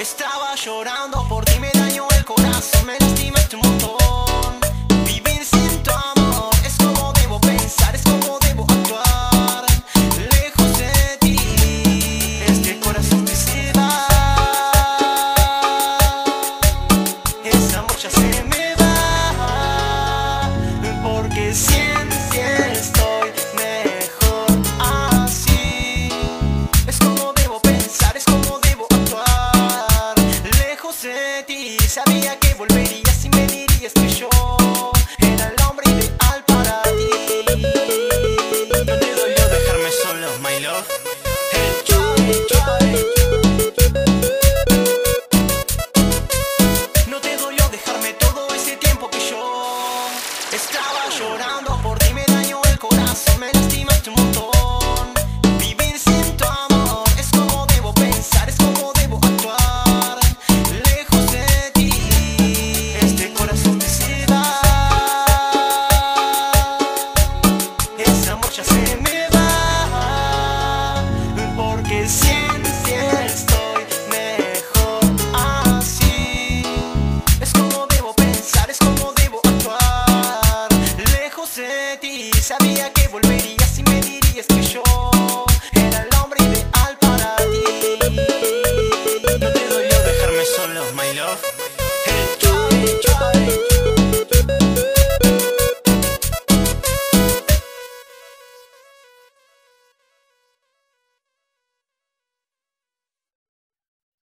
Estaba llorando por ti, me dañó el corazón, me lastimaste un montón. Vivir sin tu amor es como debo pensar, es como debo actuar. Lejos de ti, este corazón que se. Esa amor se me va, porque siempre. Más, me Sabía que volverías y me dirías que yo